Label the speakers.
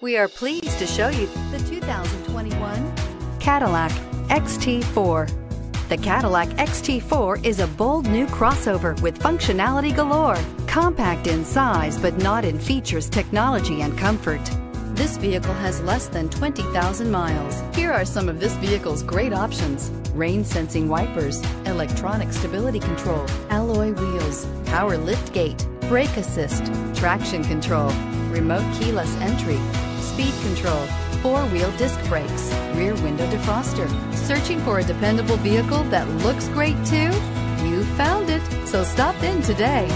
Speaker 1: We are pleased to show you the 2021 Cadillac XT4. The Cadillac XT4 is a bold new crossover with functionality galore. Compact in size, but not in features, technology, and comfort. This vehicle has less than 20,000 miles. Here are some of this vehicle's great options. Rain sensing wipers, electronic stability control, alloy wheels, power lift gate, brake assist, traction control, remote keyless entry, speed control, four-wheel disc brakes, rear window defroster. Searching for a dependable vehicle that looks great too? You found it, so stop in today.